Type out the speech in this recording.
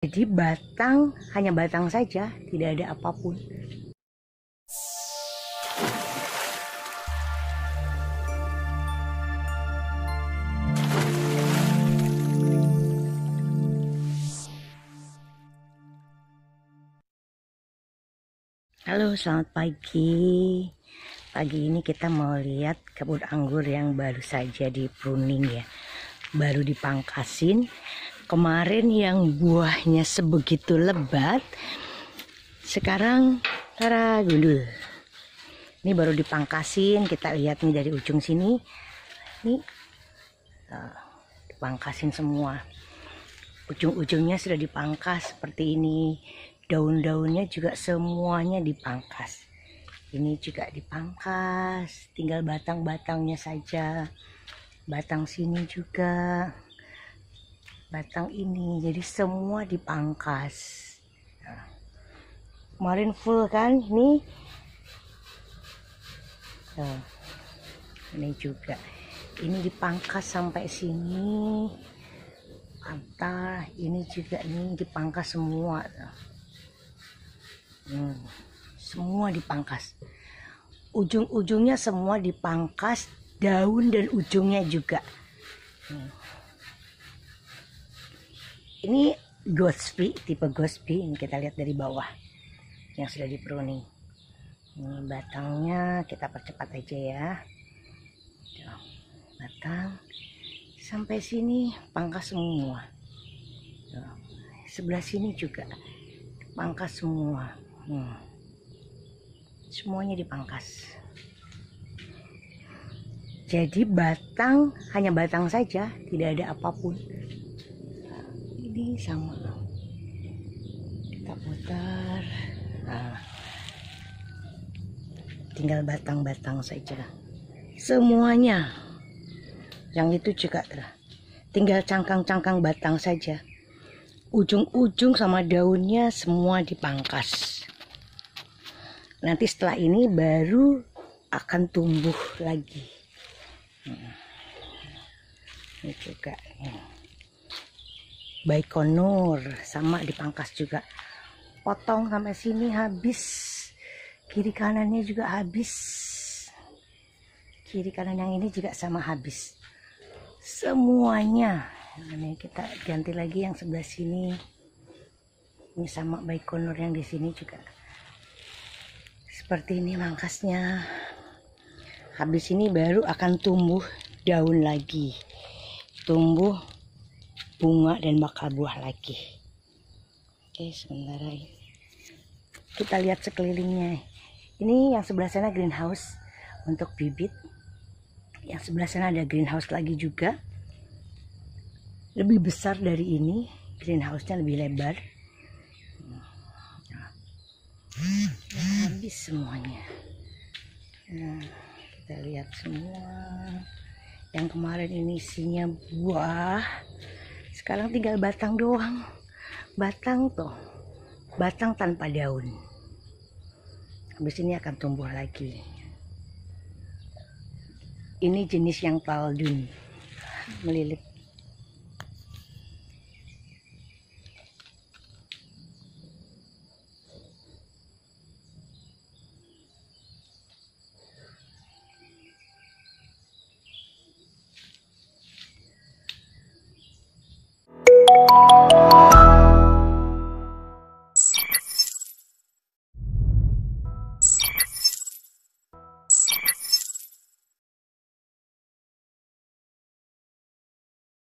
Jadi batang hanya batang saja, tidak ada apa pun. Halo, selamat pagi. Pagi ini kita mau lihat kebun anggur yang baru saja di pruning ya. Baru dipangkasin. Kemarin yang buahnya sebegitu lebat, sekarang tara gundul. Ini baru dipangkasin, kita lihat nih dari ujung sini. Nih, uh, dipangkasin semua. Ujung-ujungnya sudah dipangkas seperti ini daun-daunnya juga semuanya dipangkas ini juga dipangkas tinggal batang-batangnya saja batang sini juga batang ini. Jadi semua dipangkas. Kemarin full kan? Nah, ini juga. Ini dipangkas sampai sini. Antar ini juga nih dipangkas semua. Hmm, semua dipangkas. Ujung-ujungnya semua dipangkas, daun dan ujungnya juga. Hmm. Ini gospi, tipe gospi yang kita lihat dari bawah yang sudah dipruning. Ini batangnya kita percepat aja ya. Batang sampai sini pangkas semua. Sebelah sini juga pangkas semua. Hmm. Semuanya dipangkas. Jadi batang hanya batang saja, tidak ada apa pun. Ini sama. Kita putar. Nah. Tinggal batang-batang saja. Semuanya. Yang itu juga tinggal cangkang-cangkang batang saja ujung-ujung sama daunnya semua dipangkas nanti setelah ini baru akan tumbuh lagi hmm. ini juga baikonur sama dipangkas juga. Potong sampai sini habis. Kiri kanannya juga habis. Kiri kanan yang ini juga sama habis. Semuanya. Ini kita ganti lagi yang sebelah sini. Ini sama baikonur yang di sini juga. Seperti ini mangkasnya habis ini baru akan tumbuh daun lagi. Tumbuh bunga dan bakal buah lagi. Oke sementara ini kita lihat sekelilingnya. Ini yang sebelah sana greenhouse untuk bibit. Yang sebelah sana ada greenhouse lagi juga. Lebih besar dari ini greenhouse-nya lebih lebar. Habis semuanya. Nah, kita lihat semua. Yang kemarin ini isinya buah sekarang tinggal batang doang. Batang tuh batang tanpa daun. Habis ini akan tumbuh lagi. Ini jenis yang paldun melilit